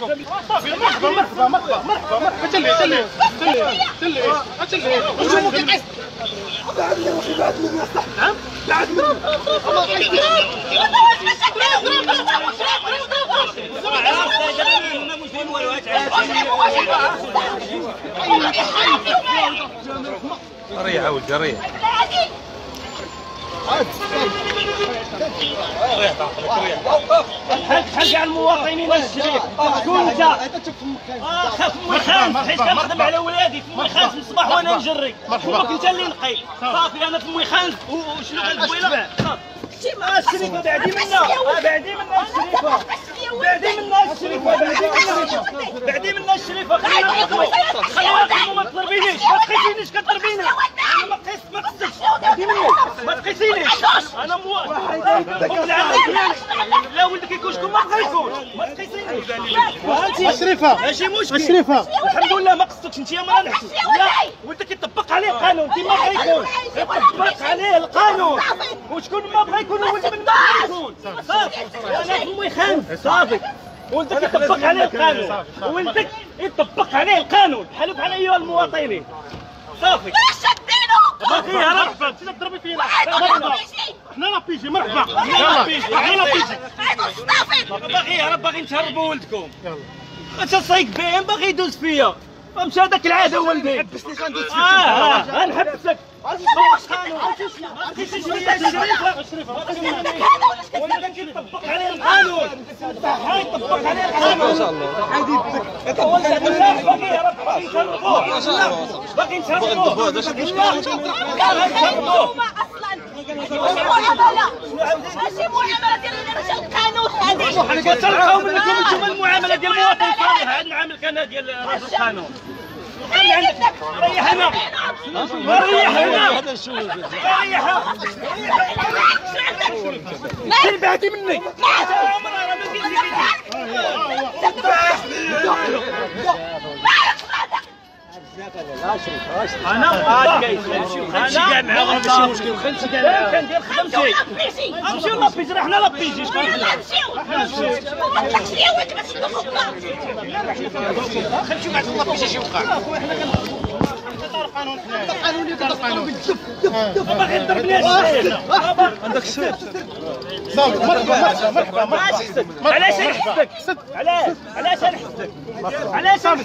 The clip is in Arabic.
صافي مرحبا مرحبا مرحبا مرحبا مرحبا تلي تلي تلي تلي تلي وشوفوا كيف نعم بعد من ريح ولدي ريح حق على المواطنين الشريف شكون انت؟ خاف من خانس حيت كنخدم على ولادي في مي خانس من الصباح وأنا نجري وماك انت اللي نقي صافي أنا في مي خانس وشنو آه، الشريفه بعدي منا بعدي منا الشريفة بعدي منا الشريفه بعدي منا بعدي منا الشريفة خلينا نخدموا خلينا نخدموا ما تضربينيش ما تقيسينيش كتضربيني أنا ما قيس ما مني ما تقيسينيش أنا مو لا ولدك يكون ما بغا يكون ما تقيسينيش الشريفه ماشي مشكل الشريفه الحمد لله ما انت لا ولدك يطبق عليه القانون كيما بغا يكون يطبق عليه القانون وشكون ما بغا يكون ولد من ما بغا يكون صافي أنا امي خان صافي ولدك يطبق عليه القانون ولدك يطبق عليه القانون بحال بحال ايها المواطنين صافي باقي يهرب انت تضربي فينا؟ مرحبا إحنا لا بيجي مرحبا يلا. إحنا لا بيجي باغي يهرب باغي نتهربوا ولدكم. أنت صايق بهم باغي يدوز فيا. مشى هذاك العاده ولدي. حبسني آه ولدك يطبق عليه القانون يطبق عليه القانون. ما شاء الله باقي يهرب باغي نتهربوا ما شاء الله باغي نتهربوا باغي نتهربوا ماشي معاملة ديال رجال القانون هذه تلقاو منكم أنتم المعامله ديال المواطن الصالح هاد المعامله كان ديال رئيس القانون ريح هنا ريح هنا ريح سير بعدي مني أنا أنا ماشي مشكل خلصي كاع كندير خدمتي امشي لابيجي راه حنا لابيجي خلشي بعد لابيجي شي وقع باغي تضربني عندك السيف صافي مرحبا مرحبا مرحبا علاش نحسك علاش علاش علاش صافي